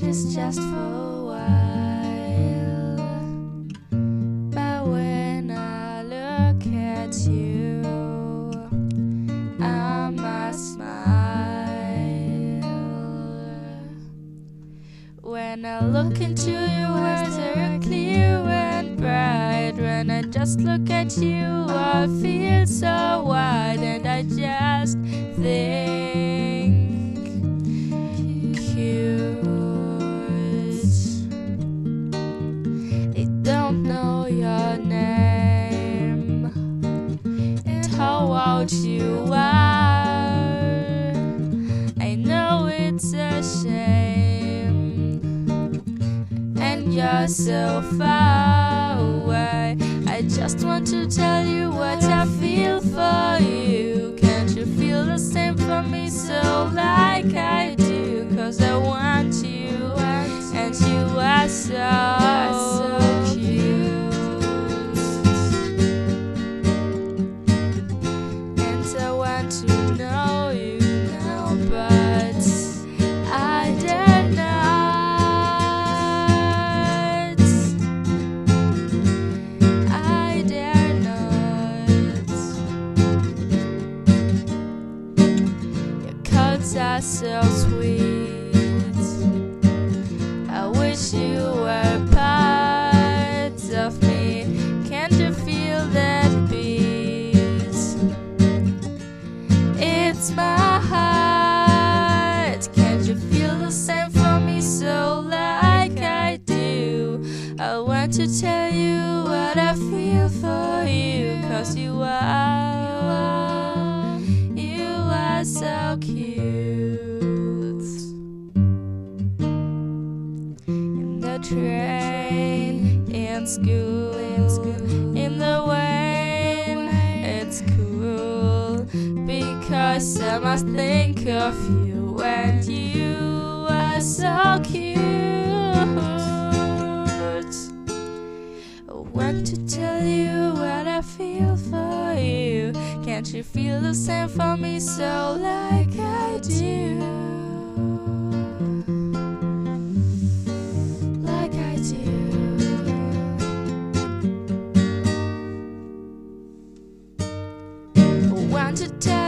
just for a while. But when I look at you, I must smile. When I look into your eyes, they're clear and bright. When I just look at you, I feel so wide, and I just think old you are. I know it's a shame, and you're so far away. I just want to tell you what I feel for you. Can't you feel the same for me? So, like I do, coats are so sweet. I wish you were part of me. Can't you feel that beat? It's my heart. Can't you feel the same for me? So, like I do, I want to tell you what I train, in school, in school. in the rain, it's cool because I must think of you and you are so cute. I want to tell you what I feel for you. Can't you feel the same for me? So, like I do. To tell